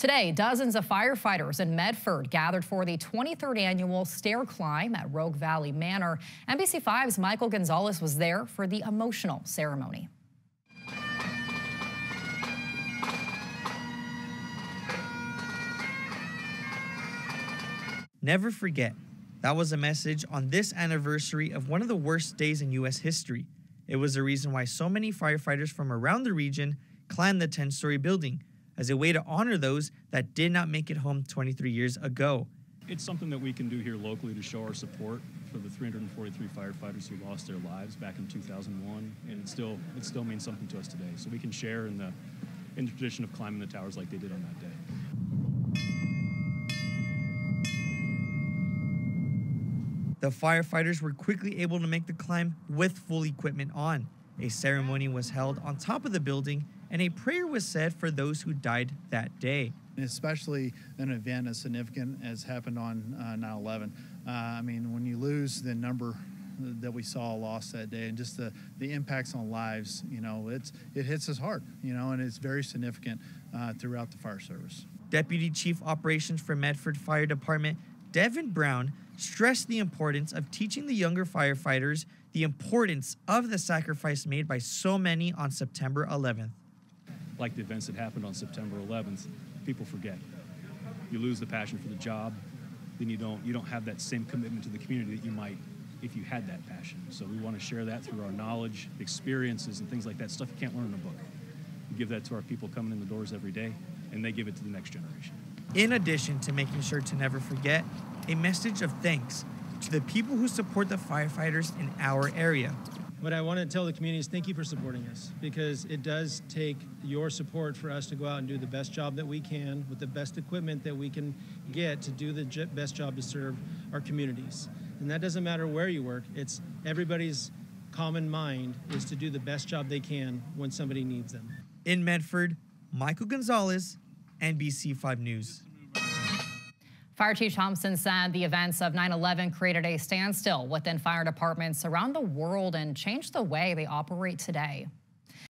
Today, dozens of firefighters in Medford gathered for the 23rd annual stair climb at Rogue Valley Manor. NBC5's Michael Gonzalez was there for the emotional ceremony. Never forget. That was a message on this anniversary of one of the worst days in U.S. history. It was the reason why so many firefighters from around the region climbed the 10 story building as a way to honor those that did not make it home 23 years ago. It's something that we can do here locally to show our support for the 343 firefighters who lost their lives back in 2001, and it still it still means something to us today. So we can share in the in the tradition of climbing the towers like they did on that day. The firefighters were quickly able to make the climb with full equipment on. A ceremony was held on top of the building and a prayer was said for those who died that day. Especially an event as significant as happened on uh, 9 uh, 11. Uh, I mean, when you lose the number that we saw lost that day and just the, the impacts on lives, you know, it's, it hits us hard, you know, and it's very significant uh, throughout the fire service. Deputy Chief Operations for Medford Fire Department, Devin Brown, stressed the importance of teaching the younger firefighters the importance of the sacrifice made by so many on September 11th like the events that happened on September 11th, people forget. You lose the passion for the job, then you don't you don't have that same commitment to the community that you might if you had that passion. So we want to share that through our knowledge, experiences, and things like that. Stuff you can't learn in a book. We give that to our people coming in the doors every day, and they give it to the next generation. In addition to making sure to never forget, a message of thanks to the people who support the firefighters in our area. What I want to tell the community is thank you for supporting us because it does take your support for us to go out and do the best job that we can with the best equipment that we can get to do the best job to serve our communities. And that doesn't matter where you work, it's everybody's common mind is to do the best job they can when somebody needs them. In Medford, Michael Gonzalez, NBC 5 News. Fire Chief Thompson said the events of 9-11 created a standstill within fire departments around the world and changed the way they operate today.